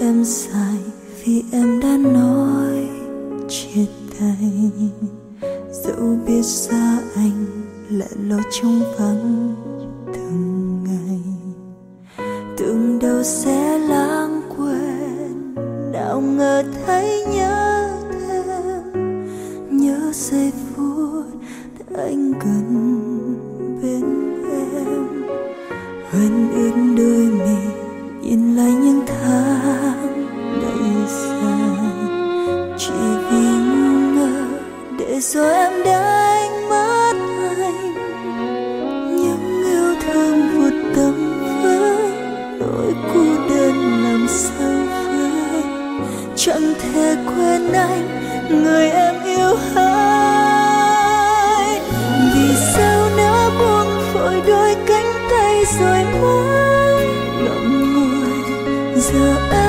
em dài vì em đã nói chia tay. Dẫu biết xa anh lại lo trong vắng từng ngày. Tưởng đâu sẽ lãng quên, nào ngờ thấy nhớ thêm. Nhớ giây phút anh gần bên em. Hân ướt đôi mi, nhìn lại nhau rồi em đánh mất anh những yêu thương vụt tâm vỡ, nỗi cô đơn làm sao vơi chẳng thể quên anh, người em yêu hai. Vì sao nỡ buông vội đôi cánh tay rồi mãi ngậm ngùi, giờ em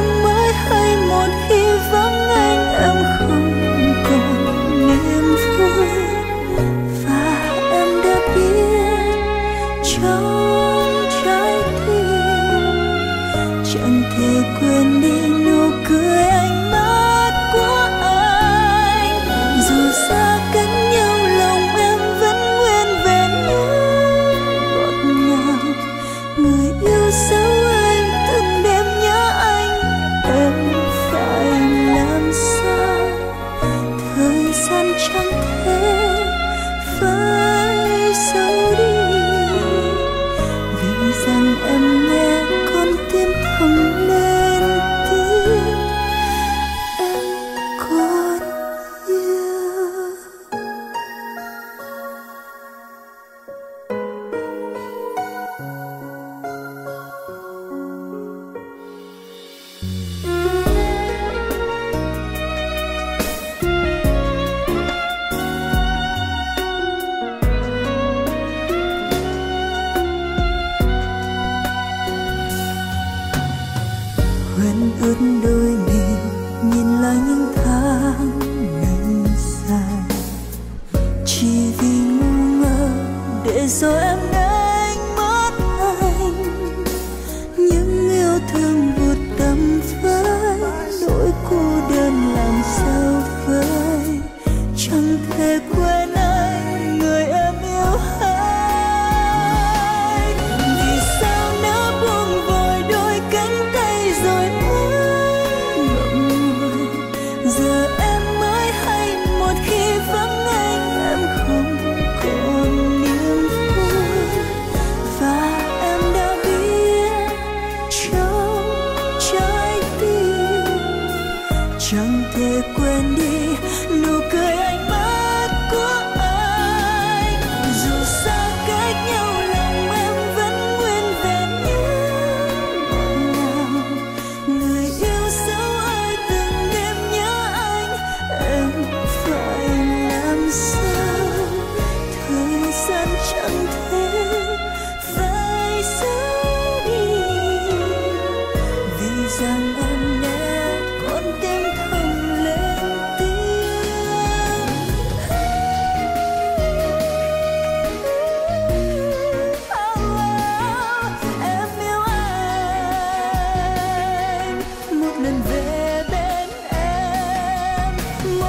ướt đôi mình nhìn lại những tháng ngày dài. Chỉ vì ngu ngơ để rồi em